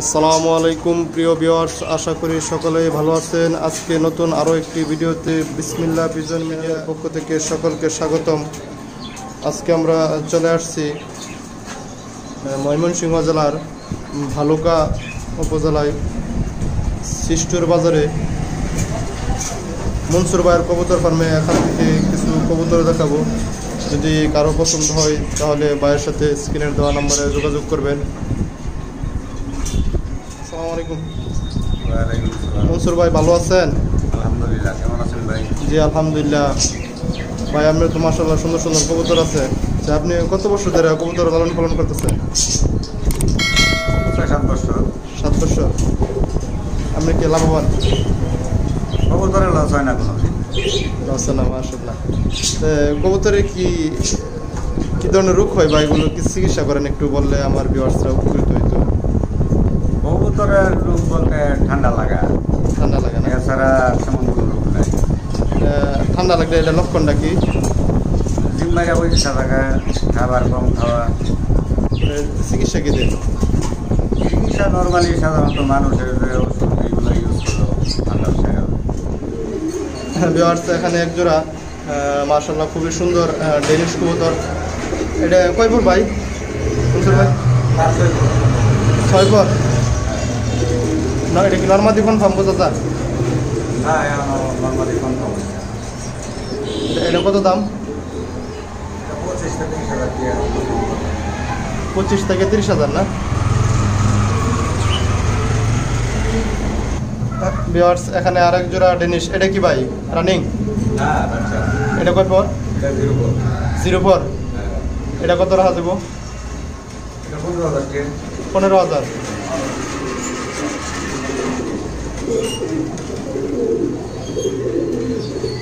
আসসালামু আলাইকুম, প্রিয় ভিউয়ার্স। আশা করি সকলেই ভালো আছেন। আজকে নতুন আরও একটি ভিডিওতে বিসমিল্লা বিজন মিডিয়ার পক্ষ থেকে সকলকে স্বাগতম। আজকে আমরা চলে আসছি ময়মনসিংহ জেলার ভালুকা উপজেলায় সিস্টুর বাজারে। মনসুর ভাইয়ের কবুতর ফার্মে এখান থেকে কিছু কবুতর দেখাবো। যদি কারও পছন্দ হয়, তাহলে ভাইয়ের সাথে স্ক্রিনের দেওয়া নম্বরে যোগাযোগ করবেন। আসসালামু আলাইকুম। মনসুর ভাই ভালো আছেন? আলহামদুলিল্লাহ কেমন আছেন ভাই? জি আলহামদুলিল্লাহ। ভাই আপনার তো মাসাল্লাহ সুন্দর সুন্দর কবুতর আছে। আচ্ছা, আপনি কত বছর ধরে কবুতর লালন পালন করতেছেন? সাত বছর। সাত বছর। আপনি কি লাভবান? কবুতরে লস হয় না কোনো দিন আছে না মাসাল্লাহ কবুতরে কি কি ধরনের রোগ হয় বা এগুলো কি চিকিৎসা করেন একটু বললে আমার বিওয়ার্সরা উপকৃত হইতো কবুতরের রোগ বলতে ঠান্ডা লাগা ঠান্ডা লাগে না এছাড়া তেমন কোনো রোগ নাই ঠান্ডা লাগলে এটা লক্ষণটা কি জিম মাইরা পয়সা থাকা খাবার কম খাওয়া। চিকিৎসা কি দেন চিকিৎসা নর্মালি সাধারণত মানুষের ওষুধ এইগুলো ইউজ করল ঠান্ডা এখানে এক জোড়া মার্শাল্লাহ খুবই সুন্দর ডেনিশ কবুতর। এটা কয় ফুট ভাই? মনসুর ভাই? ছয় না এটা কি নর্মাদি কোন ফার্ম বোঝা যায় হ্যাঁ এখন নর্মালি কম কম এটা- কত দাম? পঁচিশ থেকে তিরিশ হাজার না? ভিওয়ার্স এখানে আরেক জোড়া ডেনিশ এটা কি ভাই? রানিং এটা কয় পর জিরো ফোর এটা কত রাখা দেবো পনেরো হাজার।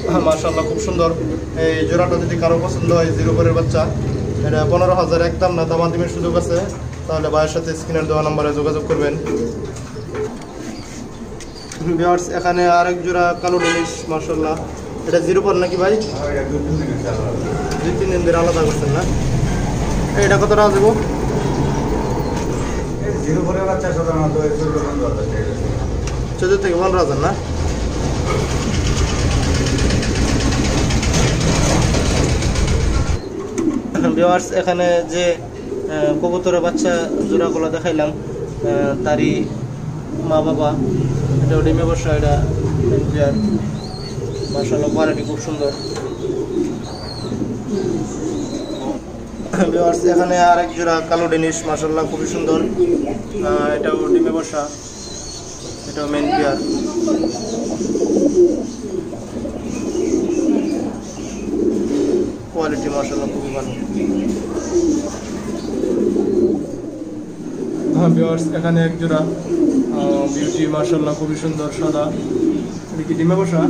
হ্যাঁ মার্শাল্লাহ খুব সুন্দর। এই জোড়াটা যদি কারও পছন্দ হয় জিরো পরের বাচ্চা এটা পনেরো হাজার একদম না দামাদিমের সুযোগ আছে। তাহলে ভাইয়ের সাথে স্ক্রিনের দেওয়া নম্বরে যোগাযোগ করবেন। ভিওয়ার্স এখানে আরেক জোড়া কালো ডেনিশ মার্শাল্লাহ এটা জিরো পর নাকি ভাই? দুই তিন দিন ধরে আলাদা করছেন না? এটা কত টাকা। দেবো চোদ্দ থেকে পনেরো হাজার না? ভিওয়ার্স এখানে যে কবুতরের বাচ্চা জোড়াগুলো দেখাইলাম তারই মা বাবা এটা ডিমে বসা এটা পেয়ার মার্শাল্লাহ কোয়ালিটি খুব সুন্দর। ভিওয়ার্স এখানে আরেক জোড়া কালো ডেনিশ মার্শাল্লাহ খুবই সুন্দর। এটাও ডিমে বসা এটাও মেন পেয়ার কোয়ালিটি মার্শাল্লাহ খুবই ভালো। হ্যাঁ ভিওয়ার্স এখানে এক জোড়া বিউটি মার্শাল্লাহ খুবই সুন্দর, সাদা। এটা কি ডিমে বসা?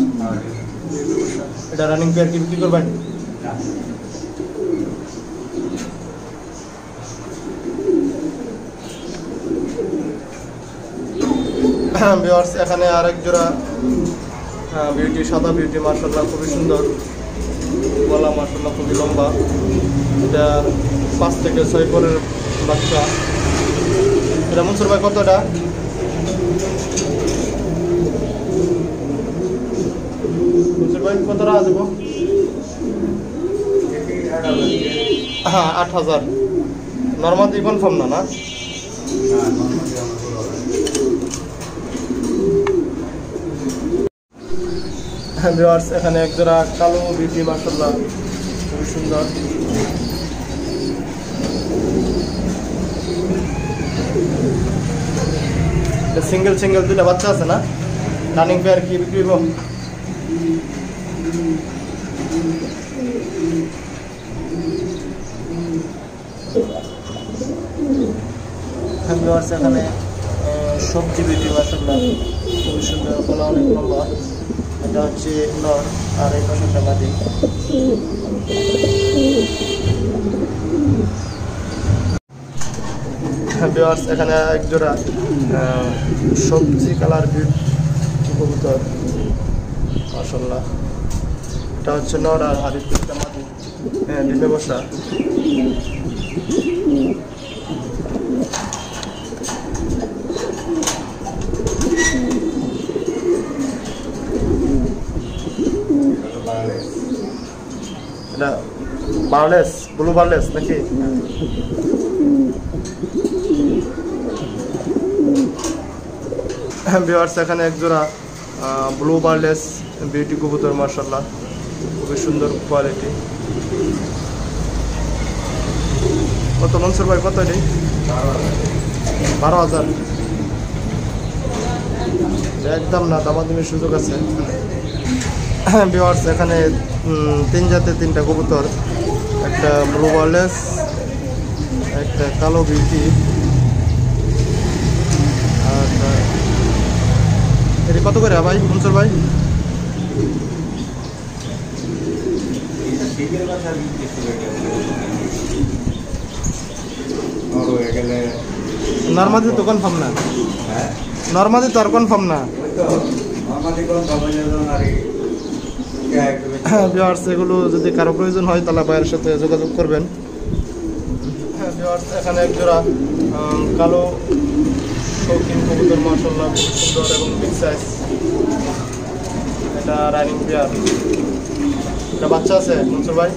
এটা রানিং পেয়ার কি বিক্রি করবেন? ভিওয়ার্স এখানে আরেক জোড়া বিউটি সাদা বিউটি মার্শাল্লাহ খুবই সুন্দর। গলা মার্শাল্লাহ খুবই লম্বা। এটা পাঁচ থেকে ছয় পরের বাচ্চা। এটা মনসুর ভাই, কতটা? মনসুর ভাই কত টাকা দেবো হ্যাঁ আট হাজার। নর্মাল কনফার্ম না না? ভিওয়ার্স এখানে একজোড়া কালো বিউটি মার্শাল্লাহ খুবই সুন্দর। সিঙ্গেল সিঙ্গেল দুটা বাচ্চা আছে না? রানিং পেয়ার কি বিক্রি ভিওয়ার্স এখানে সবজি বিউটি মার্শাল্লাহ খুবই সুন্দর, গলা অনেক লম্বা। এটা হচ্ছে নর, আর এই পাশেটা মাদি ভিওয়ার্স এখানে এক জোড়া সবজি কালার বিট কবুতর। মাসাল্লাহ এটা হচ্ছে নর আর হারিফ মাদি হ্যাঁ ডিমে বসা। বার্লেস ব্লু বার্লেস নাকি? ভিওয়ার্স এখানে এক জোড়া ব্লু বার্লেস বিউটি কবুতর মার্শাল্লাহ খুবই সুন্দর কোয়ালিটি কত মনসুর ভাই, কত এটি? বারো হাজার। একদম না, দামাদামির সুযোগ আছে। ভিওয়ার্স এখানে তিন জাতের তিনটা কবুতর। একটা ব্লু বার্লেস একটা কালো বিউটি আর আহ, কত করে ভাই মনসুর ভাই? নর্মাদি তো কনফার্ম না। হ্যাঁ। নর্মাদি তো আর কনফার্ম না। ওই তো আমাদের হ্যাঁ ভিওয়ার্স এগুলো যদি কারও প্রয়োজন হয়, তাহলে ভাইয়ের সাথে যোগাযোগ করবেন। হ্যাঁ ভিওয়ার্স এখানে এক জোড়া কালো শৌখিন কবুতর মার্শাল্লাহ খুব সুন্দর এবং বিগ সাইজ এটা রানিং পেয়ার এটা বাচ্চা আছে, মনসুর ভাই?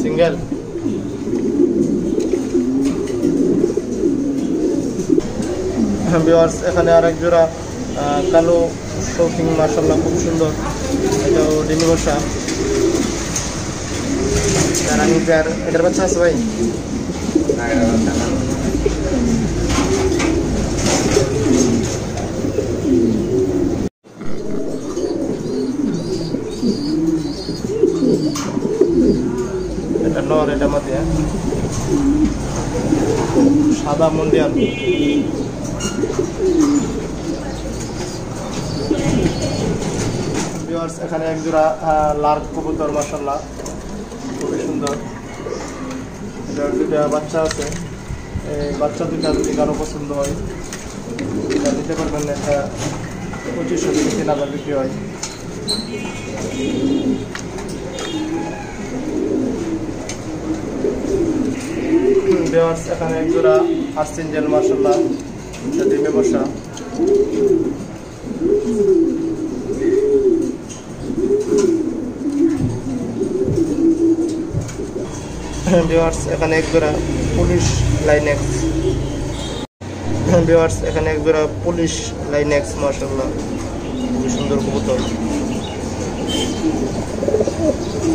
সিঙ্গেল ভিওয়ার্স এখানে আরেক জোড়া কালো শৌখিন মার্শাল্লাহ খুব সুন্দর। এটাও ডিমি বসা রানিং পেয়ার এটার বাচ্চা আছে ভাই? এটা নর, এটা মধ্যে হ্যাঁ? সাদা মন্ডিয়াল। ভিউয়ার্স এখানে এক জোড়া লাল কবুতর মাসাল্লাহ খুবই সুন্দর। এটার দুটা বাচ্চা আছে। এই বাচ্চা দুটা যদি কারও পছন্দ হয়, এটা নিতে পারবেন, এটা পঁচিশশো থেকে তিন হাজার বিক্রি হয়। ভিউয়ার্স এখানে এক জোড়া আর্সেঞ্জেল মাসাল্লাহ এটা ডিমে বসা। ভিউয়ার্স এখানে এক জোড়া পুলিশ লাইনেক্স ভিউয়ার্স এখানে এক জোড়া পুলিশ লাইনেক্স মার্শাল্লাহ খুবই সুন্দর কবুতর।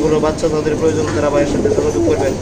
পুরো বাচ্চা তাদের প্রয়োজন, তারা ভাইয়ের সাথে যোগাযোগ করবেন।